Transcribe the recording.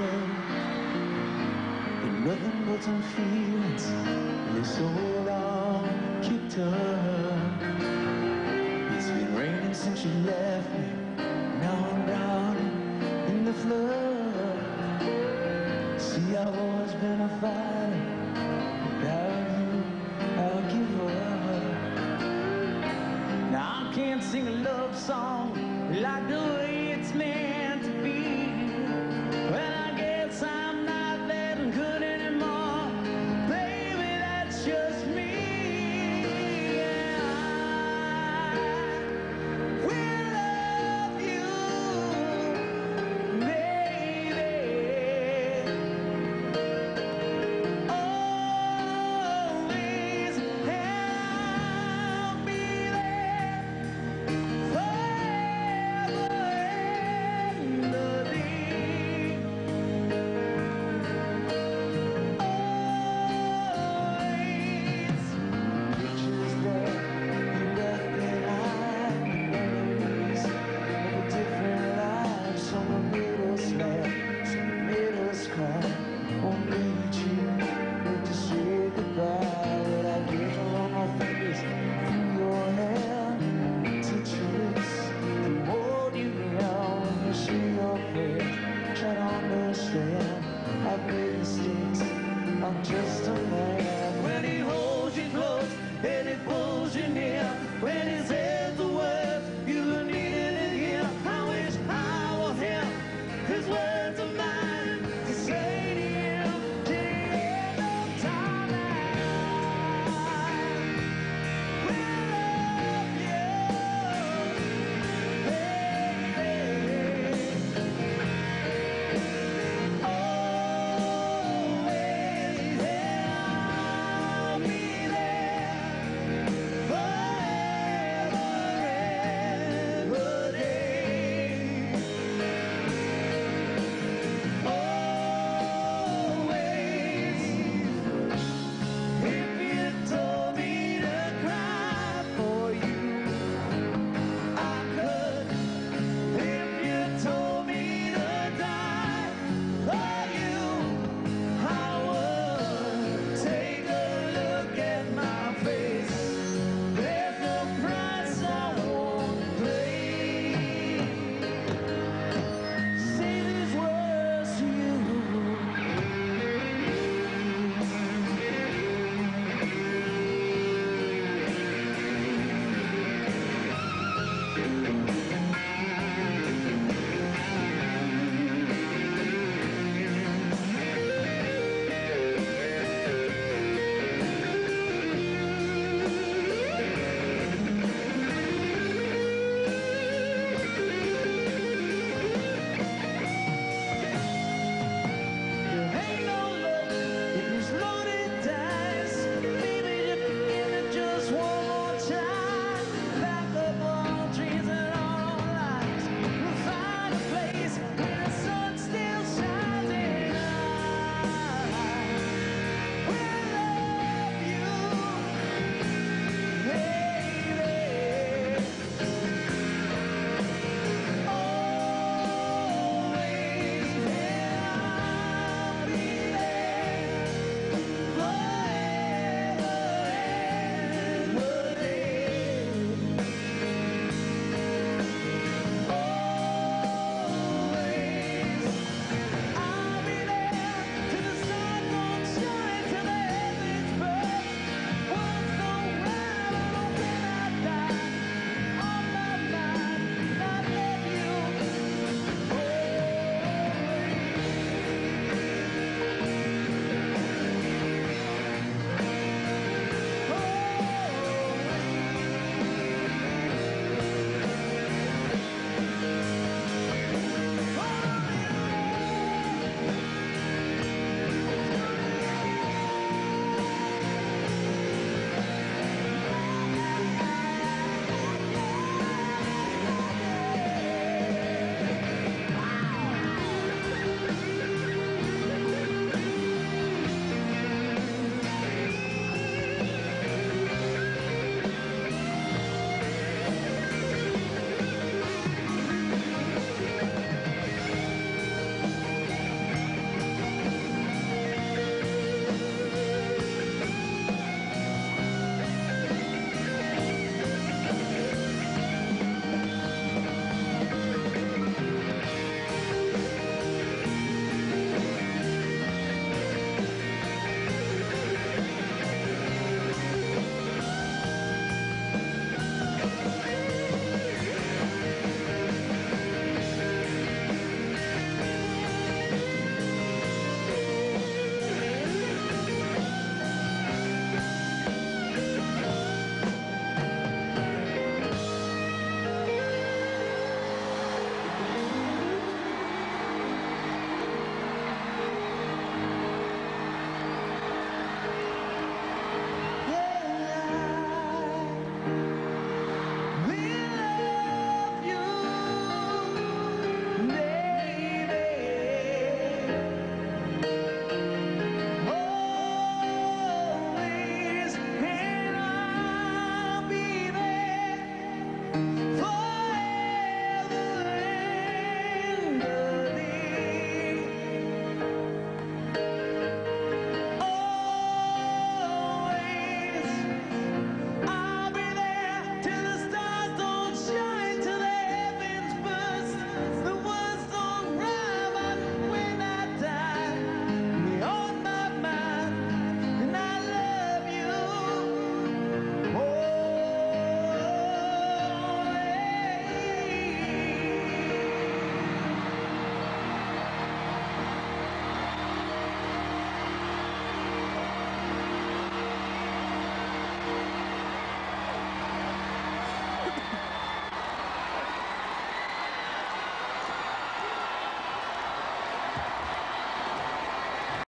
see nothing but some feelings, and this old arm kicked up. It's been raining since you left me. Now I'm down in the flood. See, I've always been a fighter. Without you, I'll give up. Now I can't sing a love song like the way it's meant.